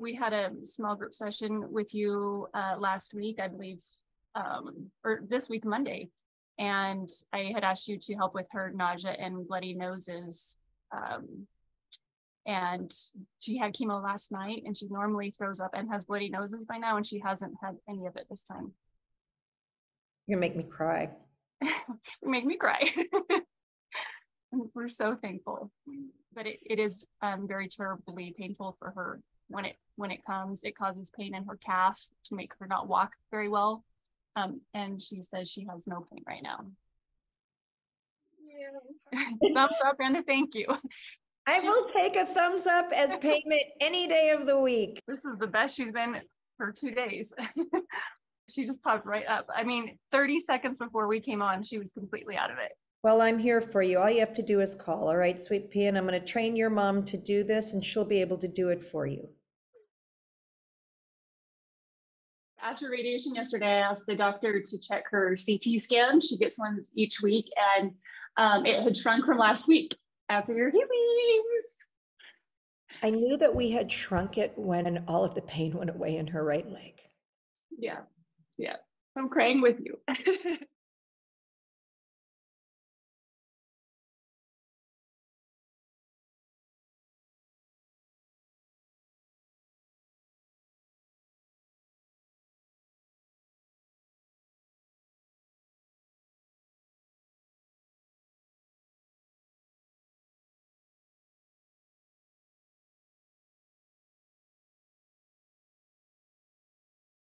we had a small group session with you uh, last week, I believe, um, or this week, Monday. And I had asked you to help with her nausea and bloody noses. Um, and she had chemo last night and she normally throws up and has bloody noses by now, and she hasn't had any of it this time. You're gonna make me cry. You make me cry. We're so thankful, but it, it is um, very terribly painful for her when it when it comes. It causes pain in her calf to make her not walk very well. Um, and she says she has no pain right now. Thumbs up and a thank you. I will take a thumbs up as payment any day of the week. This is the best she's been for two days. she just popped right up. I mean, 30 seconds before we came on, she was completely out of it. Well, I'm here for you. All you have to do is call, all right, sweet pea? And I'm gonna train your mom to do this and she'll be able to do it for you. After radiation yesterday, I asked the doctor to check her CT scan. She gets one each week, and um, it had shrunk from last week after your healings. I knew that we had shrunk it when all of the pain went away in her right leg. Yeah, yeah. I'm crying with you.